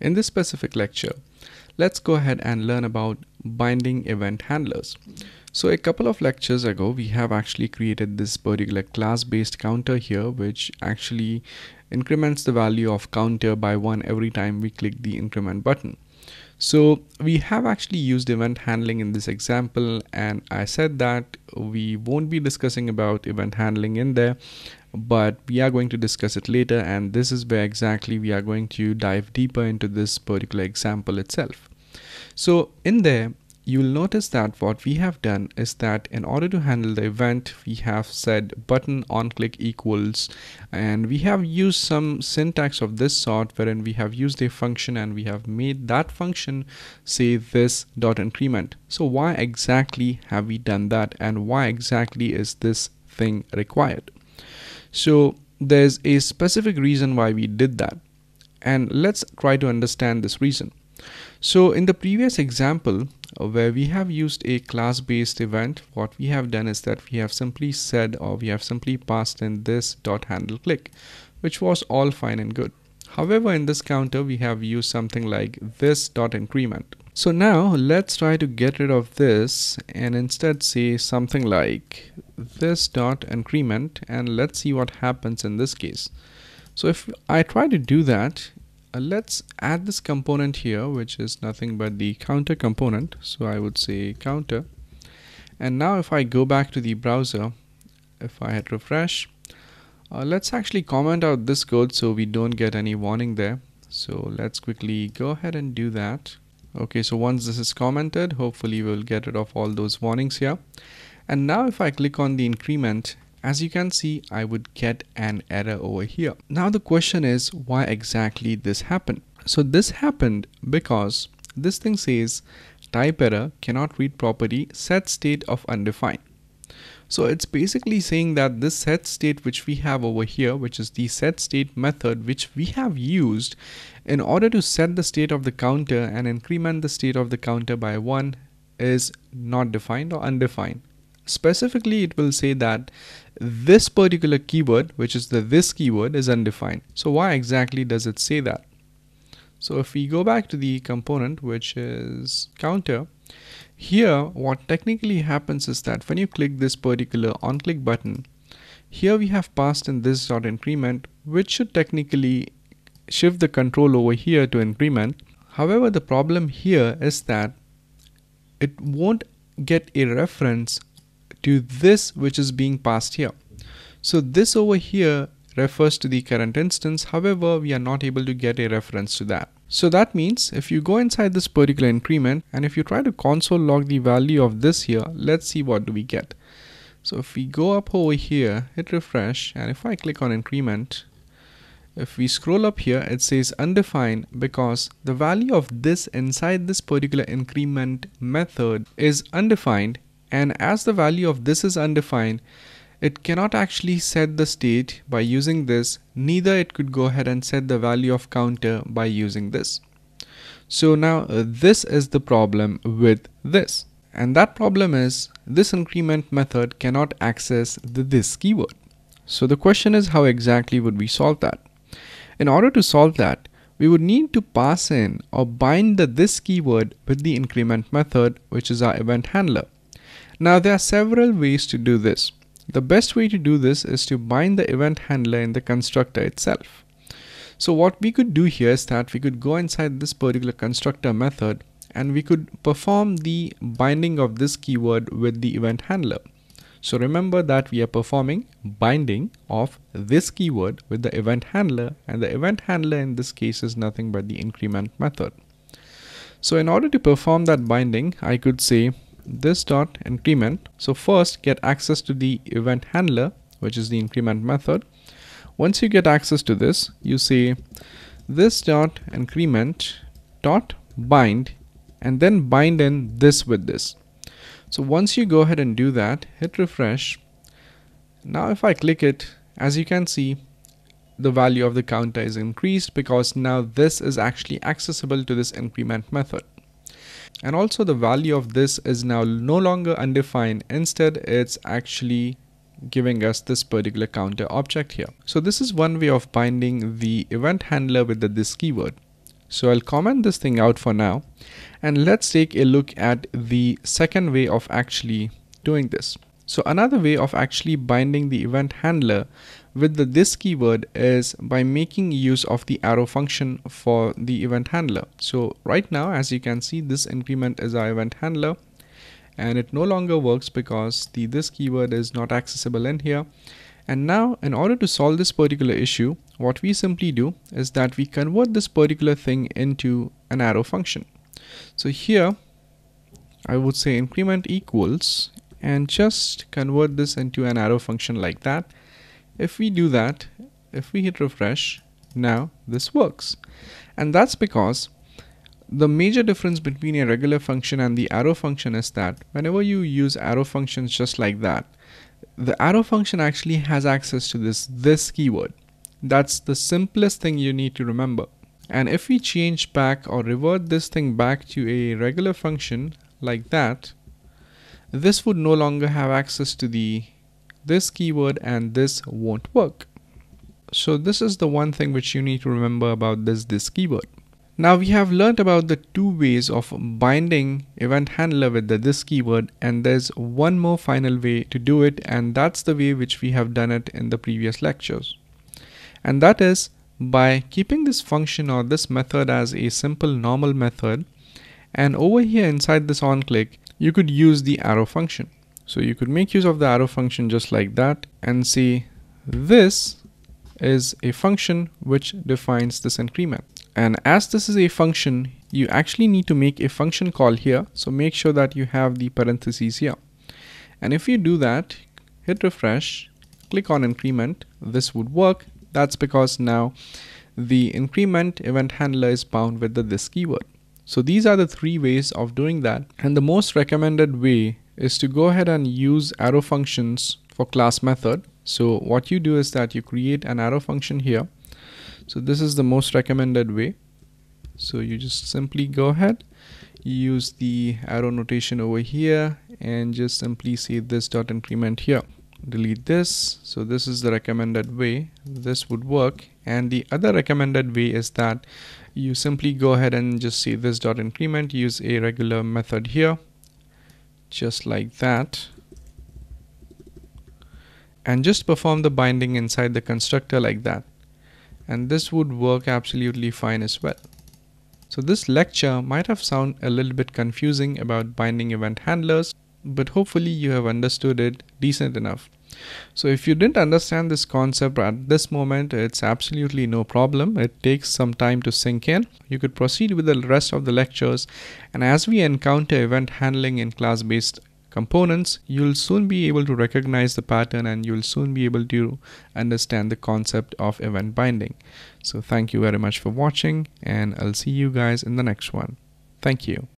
In this specific lecture, let's go ahead and learn about binding event handlers. So a couple of lectures ago, we have actually created this particular class-based counter here, which actually increments the value of counter by one every time we click the increment button. So we have actually used event handling in this example and I said that we won't be discussing about event handling in there but we are going to discuss it later and this is where exactly we are going to dive deeper into this particular example itself. So in there you'll notice that what we have done is that in order to handle the event we have said button on click equals and we have used some syntax of this sort wherein we have used a function and we have made that function say this dot increment so why exactly have we done that and why exactly is this thing required so there's a specific reason why we did that. And let's try to understand this reason. So in the previous example Uh, where we have used a class based event, what we have done is that we have simply said or we have simply passed in this dot handle click, which was all fine and good. However, in this counter, we have used something like this dot increment. So now let's try to get rid of this and instead say something like this dot increment and let's see what happens in this case. So if I try to do that, uh, let's add this component here, which is nothing but the counter component. So I would say counter. And now if I go back to the browser, if I hit refresh, uh, let's actually comment out this code so we don't get any warning there. So let's quickly go ahead and do that okay so once this is commented hopefully we'll get rid of all those warnings here and now if I click on the increment as you can see I would get an error over here. Now the question is why exactly this happened? So this happened because this thing says type error cannot read property set state of undefined. So it's basically saying that this set state which we have over here, which is the set state method which we have used in order to set the state of the counter and increment the state of the counter by 1 is not defined or undefined. Specifically, it will say that this particular keyword, which is the this keyword, is undefined. So why exactly does it say that? So if we go back to the component, which is counter, here, what technically happens is that when you click this particular on click button, here we have passed in this dot increment, which should technically shift the control over here to increment. However, the problem here is that it won't get a reference to this which is being passed here. So this over here refers to the current instance. However, we are not able to get a reference to that. So that means if you go inside this particular increment and if you try to console log the value of this here, let's see what do we get. So if we go up over here, hit refresh and if I click on increment, if we scroll up here, it says undefined because the value of this inside this particular increment method is undefined and as the value of this is undefined, it cannot actually set the state by using this, neither it could go ahead and set the value of counter by using this. So now uh, this is the problem with this. And that problem is this increment method cannot access the this keyword. So the question is how exactly would we solve that? In order to solve that, we would need to pass in or bind the this keyword with the increment method, which is our event handler. Now there are several ways to do this. The best way to do this is to bind the event handler in the constructor itself. So what we could do here is that we could go inside this particular constructor method and we could perform the binding of this keyword with the event handler. So remember that we are performing binding of this keyword with the event handler and the event handler in this case is nothing but the increment method. So in order to perform that binding, I could say this dot increment. So first get access to the event handler, which is the increment method. Once you get access to this, you say this dot increment dot bind and then bind in this with this. So once you go ahead and do that, hit refresh. Now if I click it, as you can see, the value of the counter is increased because now this is actually accessible to this increment method and also the value of this is now no longer undefined instead it's actually giving us this particular counter object here so this is one way of binding the event handler with the this keyword So I'll comment this thing out for now. And let's take a look at the second way of actually doing this. So another way of actually binding the event handler with the this keyword is by making use of the arrow function for the event handler. So right now, as you can see, this increment is our event handler and it no longer works because the this keyword is not accessible in here. And now in order to solve this particular issue, what we simply do is that we convert this particular thing into an arrow function. So here I would say increment equals and just convert this into an arrow function like that if we do that, if we hit refresh, now this works. And that's because the major difference between a regular function and the arrow function is that whenever you use arrow functions just like that, the arrow function actually has access to this this keyword. That's the simplest thing you need to remember. And if we change back or revert this thing back to a regular function like that, this would no longer have access to the this keyword and this won't work. So this is the one thing which you need to remember about this this keyword. Now we have learned about the two ways of binding event handler with the this keyword and there's one more final way to do it and that's the way which we have done it in the previous lectures. And that is by keeping this function or this method as a simple normal method and over here inside this onClick you could use the arrow function. So you could make use of the arrow function just like that and see this is a function which defines this increment. And as this is a function, you actually need to make a function call here. So make sure that you have the parentheses here. And if you do that, hit refresh, click on increment, this would work. That's because now the increment event handler is bound with the this keyword. So these are the three ways of doing that. And the most recommended way is to go ahead and use arrow functions for class method. So what you do is that you create an arrow function here. So this is the most recommended way. So you just simply go ahead, use the arrow notation over here and just simply say this dot increment here. Delete this. So this is the recommended way. This would work. And the other recommended way is that you simply go ahead and just say this dot increment, use a regular method here just like that and just perform the binding inside the constructor like that and this would work absolutely fine as well. So this lecture might have sound a little bit confusing about binding event handlers but hopefully you have understood it decent enough. So if you didn't understand this concept at this moment, it's absolutely no problem. It takes some time to sink in. You could proceed with the rest of the lectures and as we encounter event handling in class-based components, you'll soon be able to recognize the pattern and you'll soon be able to understand the concept of event binding. So thank you very much for watching and I'll see you guys in the next one. Thank you.